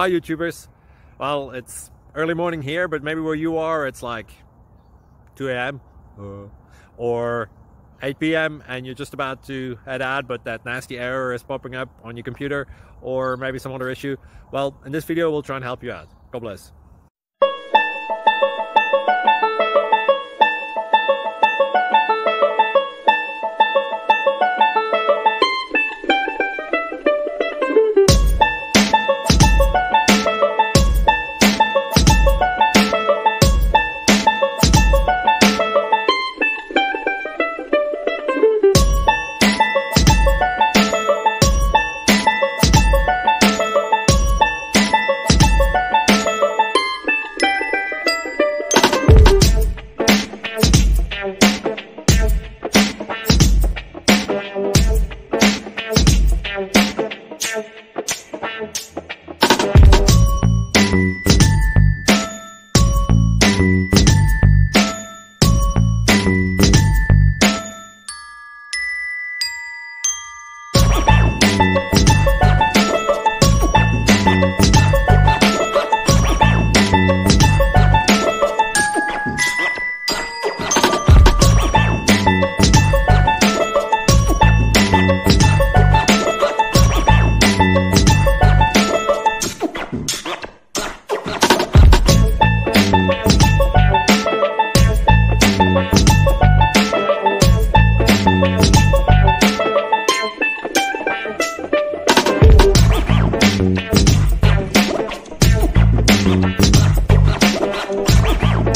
Hi YouTubers. Well, it's early morning here, but maybe where you are it's like 2 a.m. Uh, or 8 p.m. and you're just about to head out, but that nasty error is popping up on your computer, or maybe some other issue. Well, in this video, we'll try and help you out. God bless.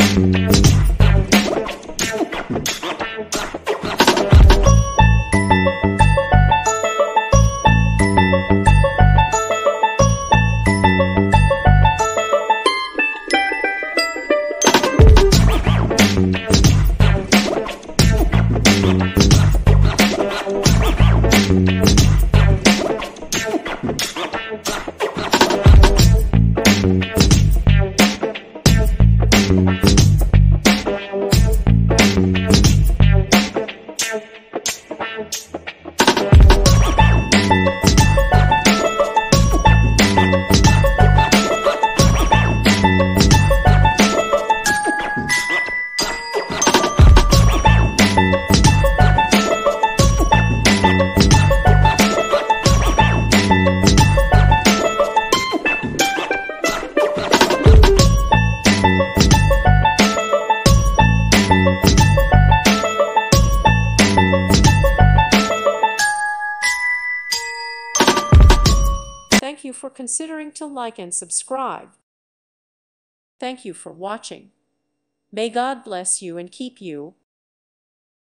Thank you for considering to like and subscribe. Thank you for watching. May God bless you and keep you.